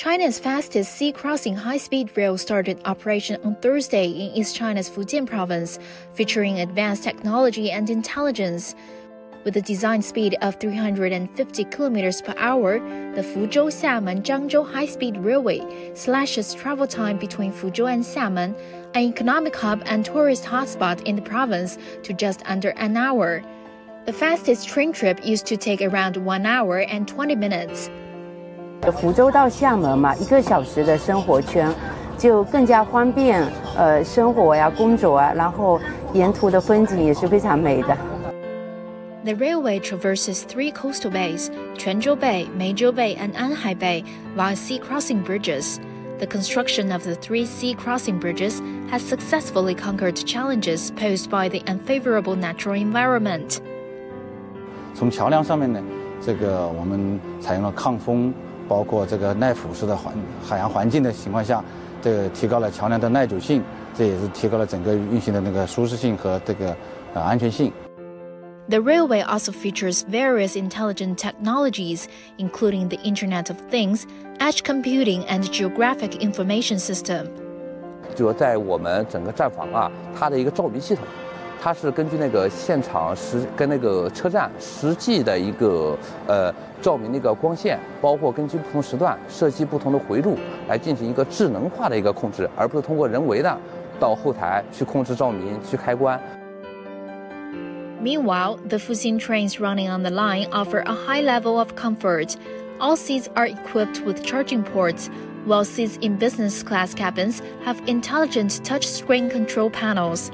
China's fastest sea crossing high speed rail started operation on Thursday in East China's Fujian province, featuring advanced technology and intelligence. With a design speed of 350 kilometers per hour, the Fuzhou Xiamen Zhangzhou high speed railway slashes travel time between Fuzhou and Xiamen, an economic hub and tourist hotspot in the province, to just under an hour. The fastest train trip used to take around one hour and 20 minutes. 福州到厦门嘛，一个小时的生活圈，就更加方便，呃，生活呀、工作啊，然后沿途的风景也是非常美的。The railway traverses three coastal bays, Quanzhou Bay, Meizhou Bay, and Anhai Bay, via sea crossing bridges. The construction of the three sea crossing bridges has successfully conquered challenges posed by the unfavorable natural environment. 从桥梁上面呢，这个我们采用了抗风。包括这个耐腐蚀的环海洋环境的情况下，这个提高了桥梁的耐久性，这也是提高了整个运行的那个舒适性和这个呃安全性。The railway also features various intelligent technologies, including the Internet of Things, edge computing, and geographic information system. 就在我们整个站房啊，它的一个照明系统。它是根据那个现场实跟那个车站实际的一个呃照明那个光线，包括根据不同时段设计不同的回路来进行一个智能化的一个控制，而不是通过人为的到后台去控制照明去开关。Meanwhile, the Fuxing trains running on the line offer a high level of comfort. All seats are equipped with charging ports, while seats in business class cabins have intelligent touchscreen control panels.